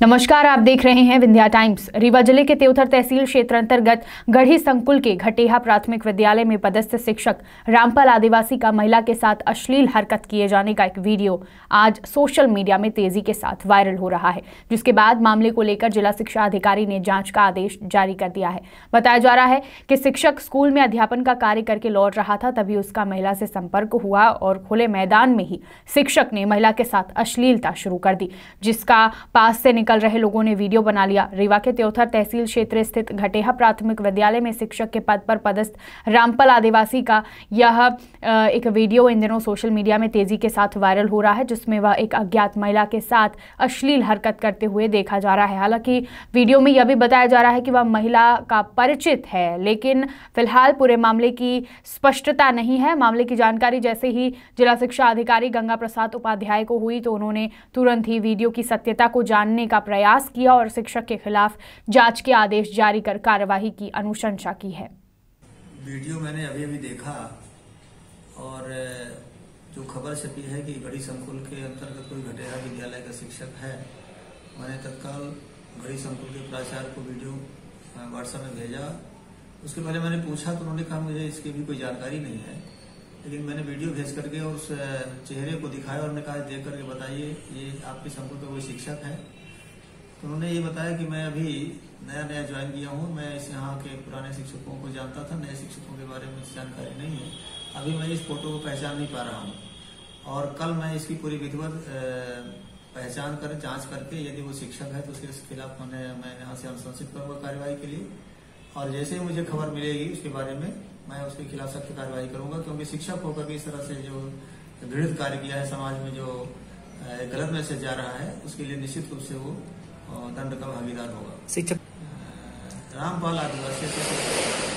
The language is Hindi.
नमस्कार, आप देख रहे हैं विंध्या टाइम्स। रीवा ज़िले के त्योथर तहसील क्षेत्र अंतर्गत गढ़ी संकुल के घटेहा प्राथमिक विद्यालय में पदस्थ शिक्षक रामपाल आदिवासी का महिला के साथ अश्लील हरकत किए जाने का एक वीडियो आज सोशल मीडिया में तेज़ी के साथ वायरल हो रहा है, जिसके बाद मामले को लेकर जिला शिक्षा अधिकारी ने जाँच का आदेश जारी कर दिया है। बताया जा रहा है कि शिक्षक स्कूल में अध्यापन का कार्य करके लौट रहा था, तभी उसका महिला से संपर्क हुआ और खुले मैदान में ही शिक्षक ने महिला के साथ अश्लीलता शुरू कर दी, जिसका पास से निकल रहे लोगों ने वीडियो बना लिया। रीवा के त्योथर तहसील क्षेत्र स्थित घटेहा प्राथमिक विद्यालय में शिक्षक के पद पर पदस्थ रामपल आदिवासी का यह एक वीडियो इन दिनों सोशल मीडिया में तेज़ी के साथ वायरल हो रहा है, जिसमें वह एक अज्ञात महिला के साथ अश्लील हरकत करते हुए देखा जा रहा है। हालाँकि वीडियो में यह भी बताया जा रहा है कि वह महिला का परिचित है, लेकिन फ़िलहाल पूरे मामले की स्पष्टता नहीं है। मामले की जानकारी जैसे ही जिला शिक्षा अधिकारी गंगा प्रसाद उपाध्याय को हुई तो उन्होंने तुरंत ही वीडियो की सत्यता को जानने का प्रयास किया और शिक्षक के खिलाफ जाँच के आदेश जारी कर कार्यवाही की अनुशंसा की है। वीडियो मैंने अभी अभी देखा और जो खबर छपी है कि गढ़ी संकुल के अंतर्गत कोई घटेरा विद्यालय का शिक्षक है, मैंने तत्काल गढ़ी संकुल के प्राचार्य को वीडियो व्हाट्सएप में भेजा। उसके पहले मैंने पूछा तो उन्होंने कहा, मुझे इसकी भी कोई जानकारी नहीं है। लेकिन मैंने वीडियो भेज करके उस चेहरे को दिखाया और उन्होंने कहा, देख करके बताइए, ये आपके संकुल का कोई शिक्षक है? उन्होंने ये बताया कि मैं अभी नया नया ज्वाइन किया हूँ। मैं इस यहाँ के पुराने शिक्षकों को जानता था। नए शिक्षकों के बारे में जानकारी नहीं है। अभी मैं इस फ़ोटो को पहचान नहीं पा रहा हूँ। और कल मैं इसकी पूरी विधिवत पहचान कर, जाँच करके यदि वो शिक्षक है तो उसके खिलाफ मैंने मैं यहाँ से अनुशंसित करूँगा कार्यवाही के लिए। और जैसे ही मुझे खबर मिलेगी उसके बारे में, मैं उसके खिलाफ सख्त कार्रवाई करूँगा क्योंकि शिक्षक होकर भी इस तरह से जो घृणित कार्य किया है समाज में जो गलत मैसेज जा रहा है, उसके लिए निश्चित रूप से वो दंड का भागीदार होगा शिक्षक रामपाल आदिवासी